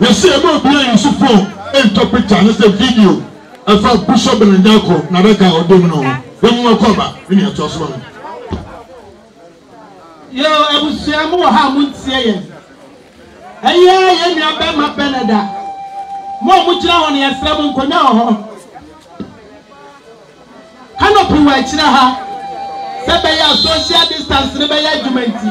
Yɛse ɛma obiaa use phone ntɔ picture anasɛ video ɛfa Bishop Bernard Nyarko n'adaka a ɔdam no ho. Yɛ nwoma kɔ aba ne nea ɛtoa so ma me. Yoo abusua mo wɔ ha a montie yɛn ɛyɛ a yɛn nua bɛma Bernard a mo a mogyina hɔ no yɛsrɛ mo nkonnwa wɔ hɔ canopy wɔ akyire ha sɛ bɛyɛ a social distance no bɛyɛ adwuma nti.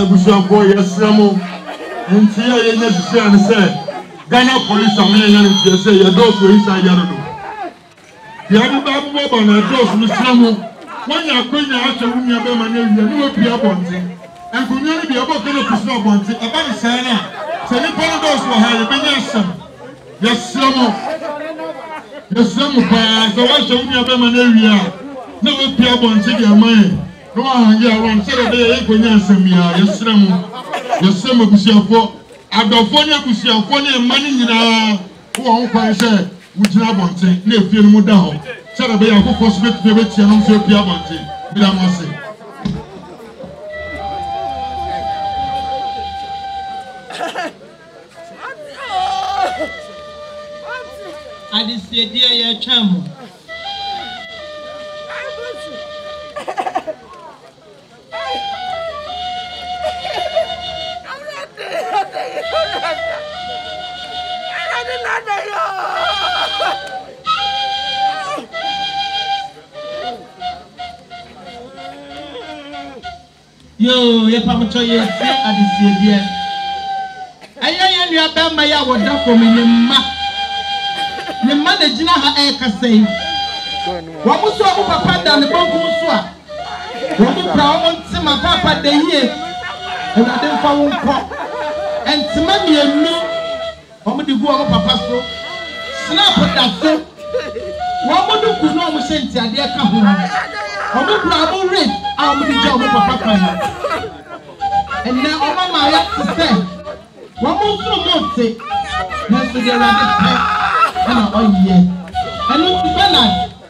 abusuafoɔ yɛsrɛ mo nti a yɛnya sisi a ne sɛ ghana police a moyɛnya no nteɛ sɛ yɛdɔɔso yi san yɛ no no Wiado baa bi wɔba no adɔɔso no serɛ mo wɔnya akwanya ahyɛ wo nua bɛma no awia ne wapue abɔnten nkonnwa no deɛ ɛbɔ Ghana kusuro abɔnten ɛba no saa no a sɛ nipa no dɔɔso wɔ ha yɛbɛnya asɛm yɛserɛ mo yɛserɛ mo paa sɛ wahyɛ wo nua bɛma no awia a na wapue abɔnten deɛ ɛma yɛ na wahangɛ around sɛdeɛ ɛbɛyɛ yɛnkɔnya asɛm biara yɛserɛ mo yɛserɛ mo abusuafoɔ adɔfoɔ ne abusuafoɔ ne ɛma no nyinaa Wowɔ ho kwan sɛ wugyina abɔnten na efie no mu da hɔ sɛnea ɛbɛyɛ a afoforo nso betumi abetia no nso apue abɔnten. Meda mo ase. Adesiedeɛ yɛtwɛn mo. Yoo, yɛ pamotɔ yɛ nsi adesiedeɛ. Ɛyɛ yɛn nua bɛrima yi a wɔda fam yi ne mma. Ne mma na ɛgyina ha ɛrekasa yi. Wɔn nso wɔn papa da ne bankum so a. Wɔn kura wɔn ntema paapa da yie. Awurade mfa wo nkɔ. Ntema mmienu wɔn de gu wɔn papa so. Snap da so. Wɔn duku na wɔn hyɛ ntiadeɛ ka ho. Wɔn kura wɔn wrist a wɔn de gya wɔn papa kwan. Ɛnɛ wɔn ama ayɛ te sɛ wɔn nso wɔn te. Nanso deɛ Awurade pɛ ɛna ɔyɛ. Ɛno nti Bernard.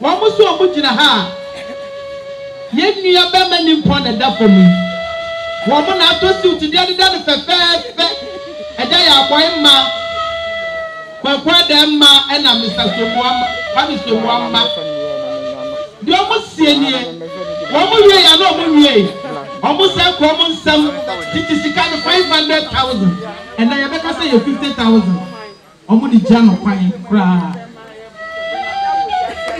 Wɔn nso a wɔgyina ha a yɛn nuabarima nimpɔn na ɛda fam yi, wɔn na atɔ siwt de adeda no fɛfɛɛfɛ. Agya yɛ abɔe mma, Kwaku Adan mma ɛna Mister Somoa mma, Kwame Somoa mma. Deɛ wɔn sie nie, wɔn wiei a na wɔn nwiei, wɔn san kɔ wɔn nsam. Tete sika no five hundred thousand, ɛnna yɛbɛka sɛ ɛyɛ fifty thousand. Wɔde gya no kwan koraa.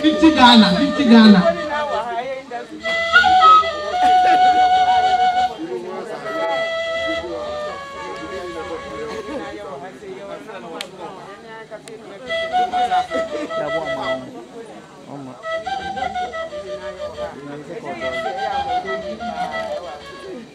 Fifty Ghana, fifty Ghana.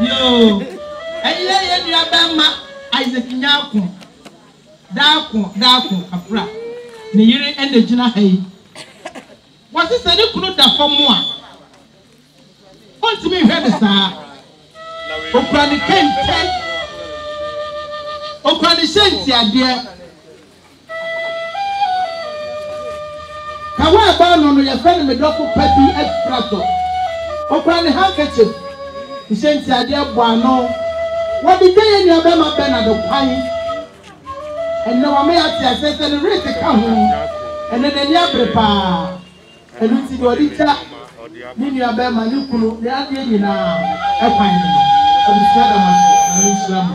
Yoo ɛyɛ yɛn nua bɛɛma Isaac Nyarko Darko Darko Afra ne yere ɛna ɛgyina ha yi Wɔse sɛ ne kunu da fam a ɔntumi nhwɛ ne saa Ɔkura ne kente Ɔkura ne hyɛ ntiadeɛ Ka hɔ a ɛbaa no no yɛfrɛ no me dɔfo pa bi aspiratɔ. Ɔkura ne handkerchief, hyɛ ntiadeɛ, bɔ ano. Wɔde dwa yɛn nuabarima Bernard kwan. Ɛnnɛ wama yɛate aseɛ sɛ ne were keka ho. Ɛnnɛ n'ani abere paa. Ɛno nti deɛ ɔde gya ne nuabarima, ne kunu, ne adeɛ nyinaa kwan no, abusua da mo ase. Nyame nhyira mo.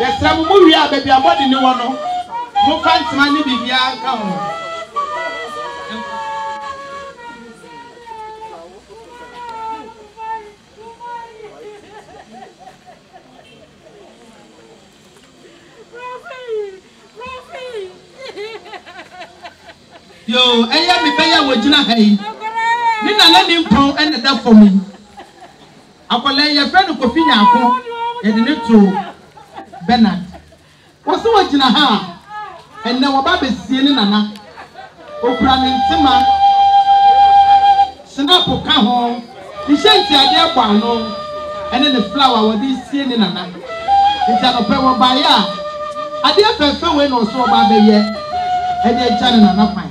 yɛsrɛ mo mo wie a baabi a bɔde ne wɔ no mofa ntoma ne biribiara nka ho Yoo, ɛyɛ me bɛyɛ a wɔgyina ha yi. Ne nana ne mpɔn ɛna da fam yi. Akwadaa yi yɛfrɛ no Kofi Nyarko, yɛde ne too Bernard. Ɔse wagyina ha a ɛnnɛ waba abɛsie ne nana ɔkura ne ntema snap ka ho ne hyɛ ntiadeɛ bɔ ano ɛne ne flower a wɔde resie ne nana nti anɔpɛ wɔbaeɛ a adeɛ fɛɛfɛ wei na ɔse ɔba abɛyɛ ɛde agya ne nana kwan.